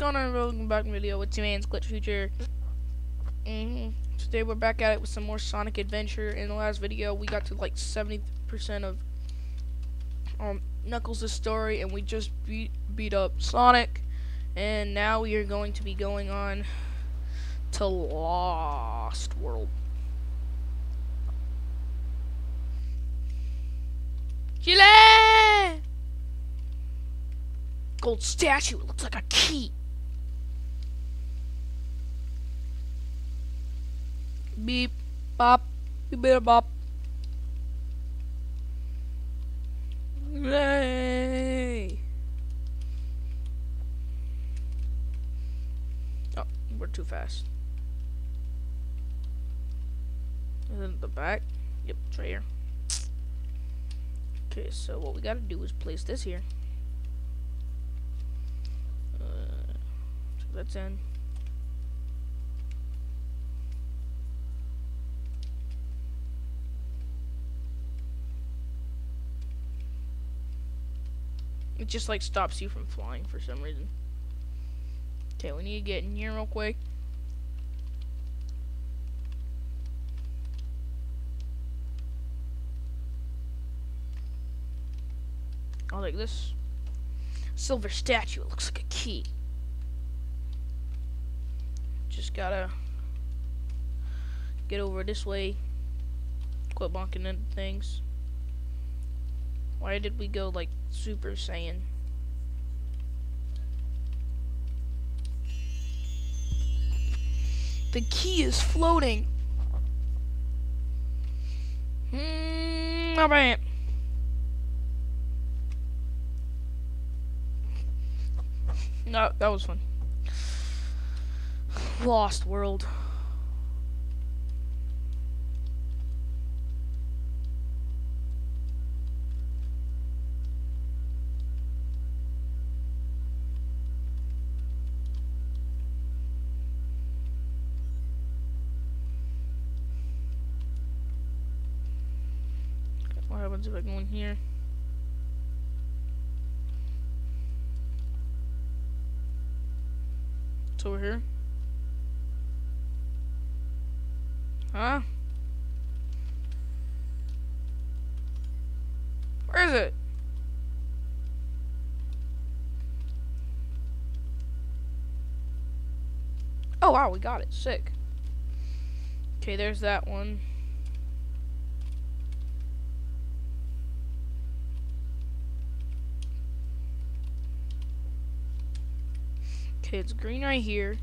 going on? Welcome back to video with T-Man's Glitch Future. Mm Today we're back at it with some more Sonic Adventure. In the last video, we got to like 70% of um, Knuckles' story, and we just beat, beat up Sonic. And now we are going to be going on to Lost World. Chile! Gold statue, it looks like a key. Beep, bop, beep, bop. Yay! Oh, we're too fast. And then the back. Yep, it's right here. Okay, so what we gotta do is place this here. Uh, so that's in. It just like stops you from flying for some reason. Okay, we need to get in here real quick. I'll take this silver statue. It looks like a key. Just gotta get over this way. Quit bonking into things. Why did we go like Super Saiyan? The key is floating. Hmm, alright. No, that was fun. Lost World. If I go in here? It's over here. Huh? Where is it? Oh wow, we got it. Sick. Okay, there's that one. Okay, it's green right here.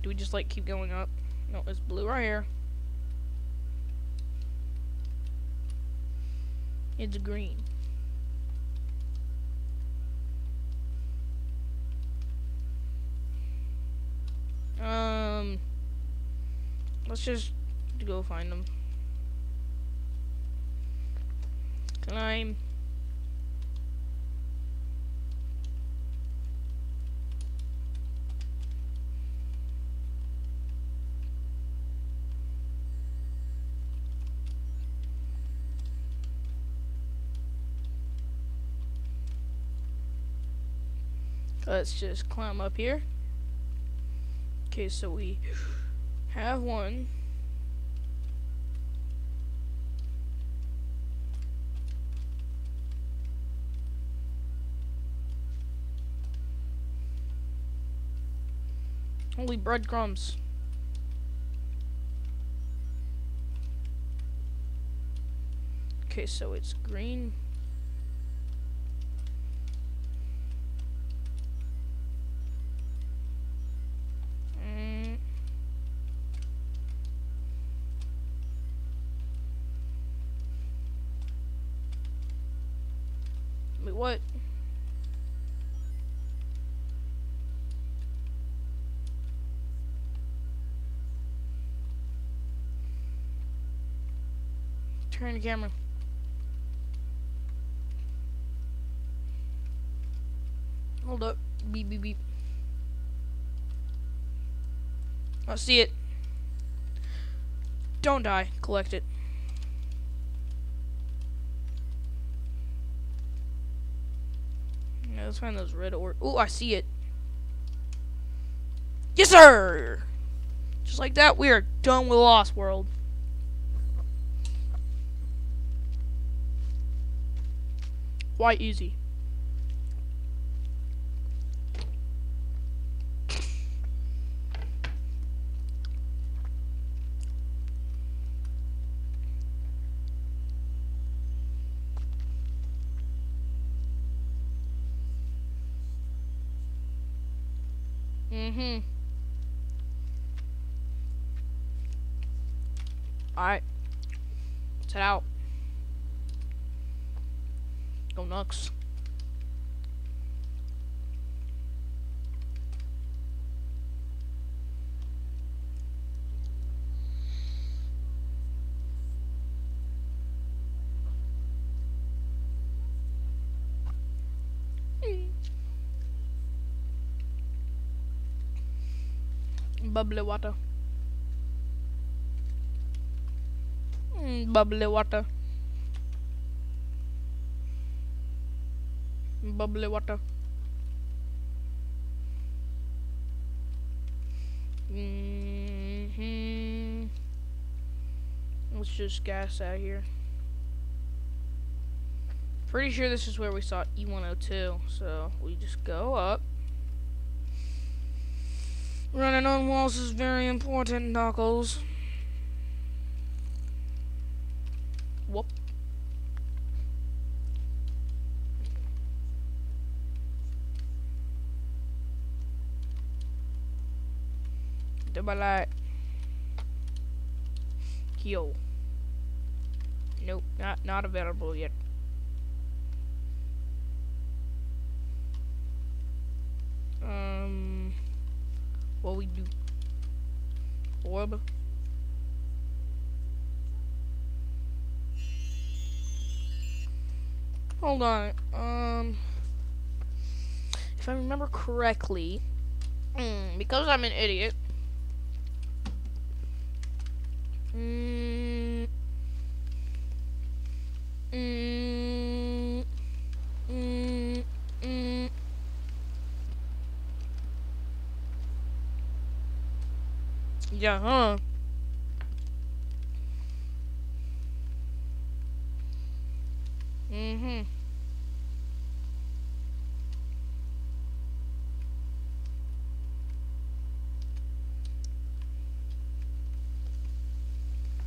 Do we just like keep going up? No, it's blue right here. It's green. Um, let's just go find them. Climb. Let's just climb up here. Okay, so we have one. Holy breadcrumbs. Okay, so it's green. Turn the camera. Hold up. Beep, beep, beep. I see it. Don't die. Collect it. Yeah, let's find those red or- Ooh, I see it. Yes, sir! Just like that, we are done with Lost World. Quite easy. Mm-hmm. Alright. Head out. Go Nux. Bubbly water. Mm, bubbly water. Bubbly water. Mm hmm Let's just gas out here. Pretty sure this is where we saw E102, so we just go up. Running on walls is very important, Knuckles. Whoop. Double light. Yo. Nope, not not available yet. Um, what we do? Orb. Hold on. Um, if I remember correctly, mm, because I'm an idiot. Mm, mm, mm, mm. Yeah, huh? Mm-hmm.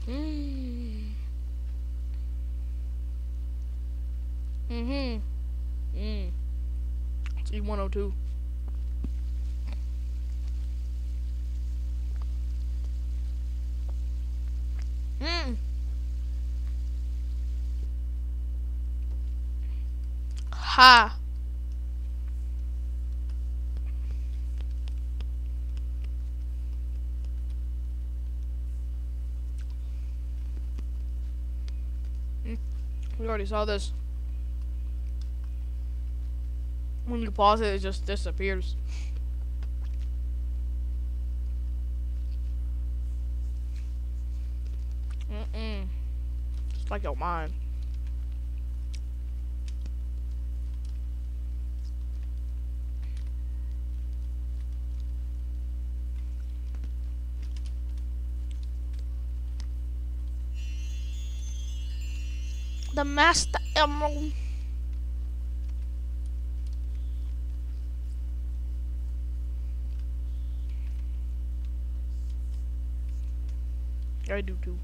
Mm. Mm-hmm. Mm. It's E102. Mm. Ha. Mm. We already saw this. When you pause it, it just disappears. Mm-mm. Just like your mind. The Master Emerald. I do too.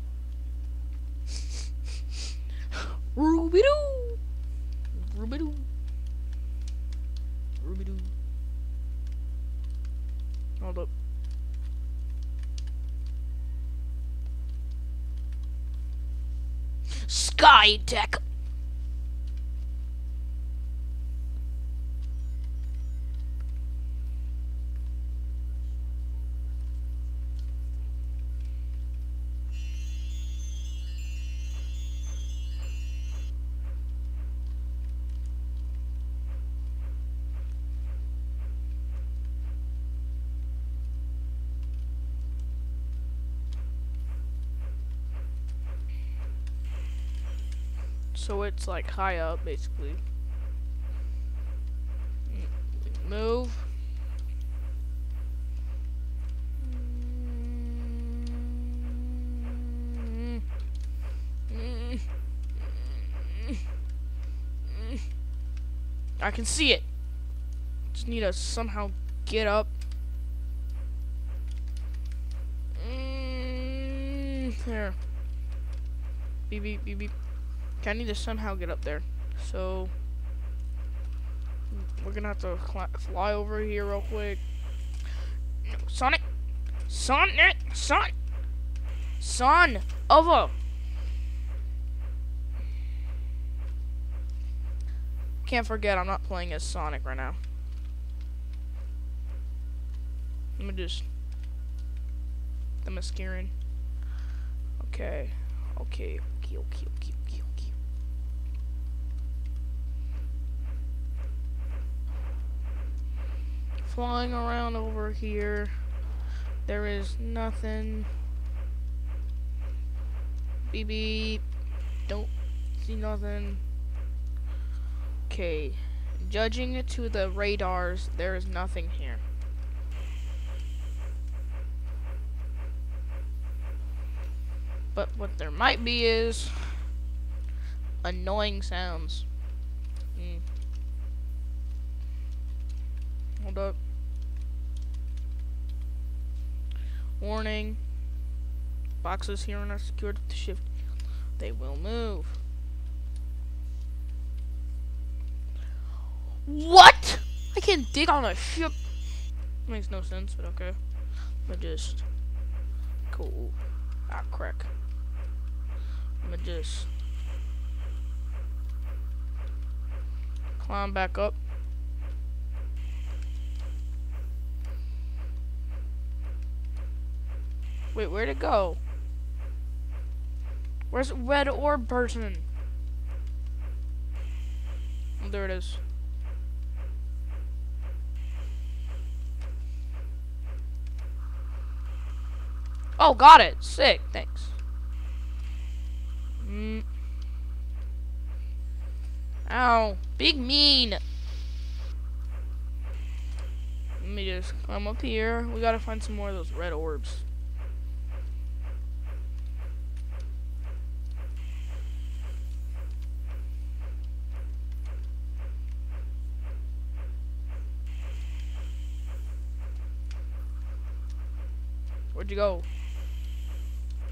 Sky So it's like high up, basically. Move. I can see it. Just need to somehow get up. Mm, there. Beep, beep, beep, beep. Okay, I need to somehow get up there. So, we're gonna have to fly over here real quick. Sonic! Sonic! Son! Son of a... Can't forget, I'm not playing as Sonic right now. Let me just... The mascarin. Okay. Okay, okay, okay, okay, okay, okay. Flying around over here. There is nothing. Beep beep. Don't see nothing. Okay. Judging it to the radars, there is nothing here. But what there might be is annoying sounds. Mm. Hold up. Warning. Boxes here are not secured with the shift. They will move. What? I can't dig on a ship. Makes no sense, but okay. But just cool. Ah, crack. I'm just climb back up. Wait, where'd it go? Where's red orb person? Oh, there it is. Oh, got it. Sick. Thanks. Mm. Ow. Big mean. Let me just climb up here. We gotta find some more of those red orbs. You go?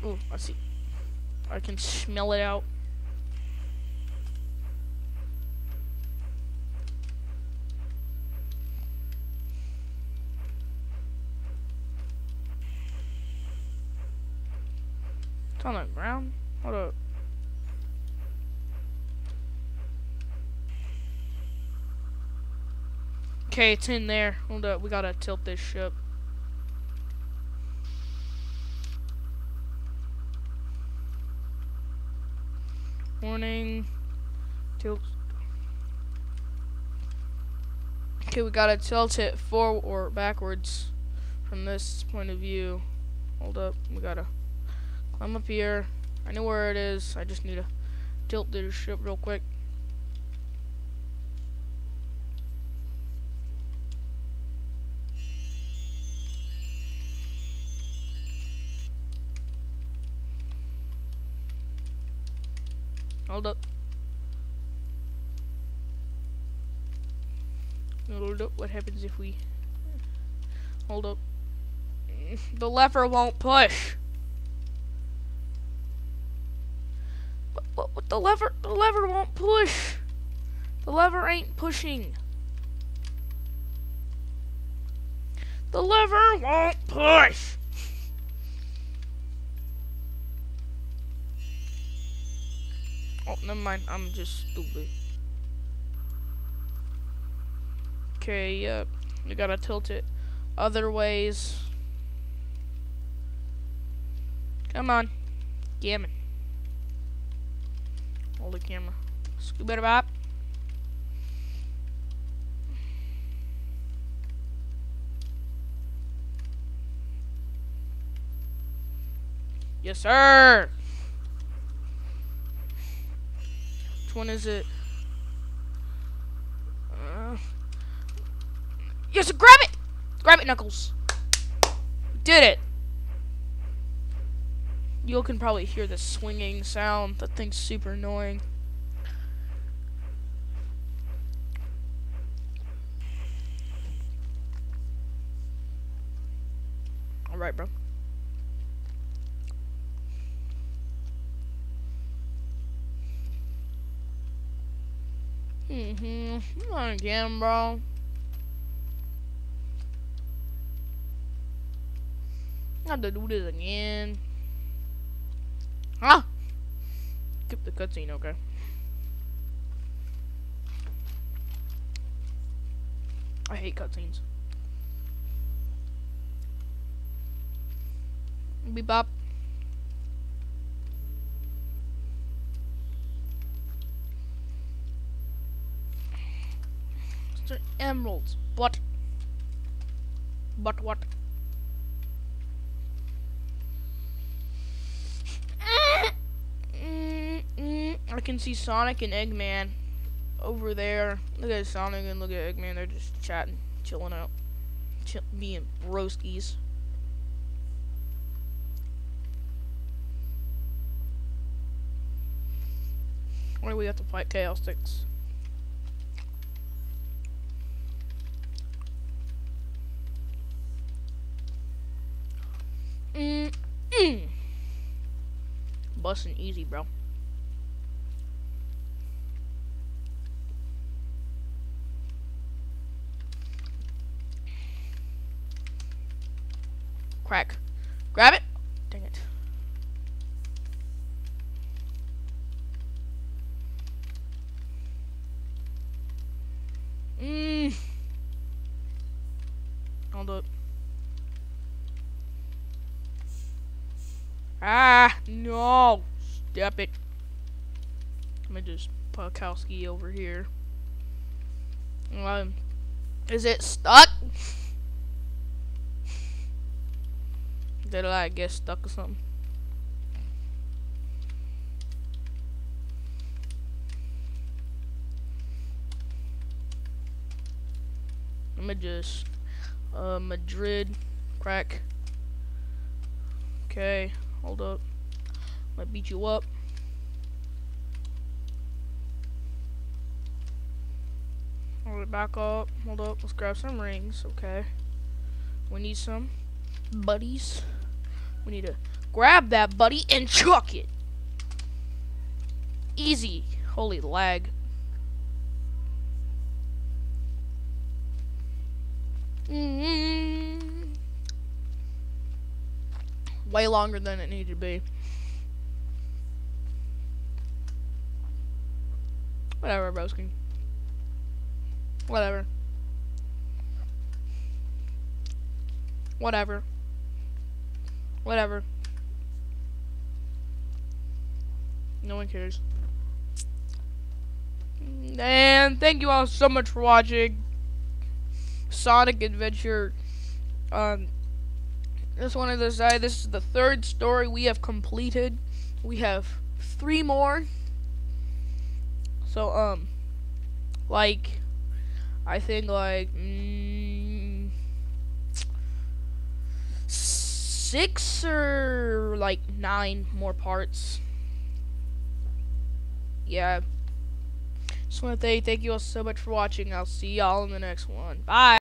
Oh, I see. I can smell it out. It's on the ground? Hold up. Okay, it's in there. Hold up, we gotta tilt this ship. Warning. Okay, we gotta tilt it forward or backwards from this point of view. Hold up, we gotta climb up here. I know where it is. I just need to tilt the ship real quick. Hold up. Hold up. What happens if we... Hold up. The lever won't push. What, what, what, the lever? The lever won't push. The lever ain't pushing. The lever won't push. Oh, never mind. I'm just stupid. Okay, yep. You gotta tilt it other ways. Come on. Gammon. Hold the camera. Scuba bop. Yes, sir. Which one is it? Uh, Yes, grab it! Grab it, Knuckles. Did it. You can probably hear the swinging sound. That thing's super annoying. Alright, bro. Mm-hmm. Again, bro. Not to do this again. Huh? Skip the cutscene, okay. I hate cutscenes. Bebop. Emeralds. What? But what? I can see Sonic and Eggman over there. Look at Sonic and look at Eggman. They're just chatting, chilling out, chill, being broskies. Do we have to fight Chaotix? Mm mm. Busting easy, bro. Crack. Grab it. Dang it. Mmm. Hold up. Ah, no. Step it. Let me just put Kowski over here. Um, is it stuck? Did I get stuck or something? Let me just uh Madrid crack. Okay, hold up. I beat you up. Hold it back up. Hold up. Let's grab some rings. Okay. We need some buddies. We need to grab that buddy and chuck it. Easy. Holy lag. Mm -hmm. Way longer than it needed to be. Whatever, broski. Whatever. Whatever. Whatever. No one cares. And thank you all so much for watching Sonic Adventure. Um, just wanted to say this is the third story we have completed. We have three more. So, um, like, I think like, mm, six or like nine more parts. Yeah. Just want to say thank you all so much for watching. I'll see y'all in the next one. Bye.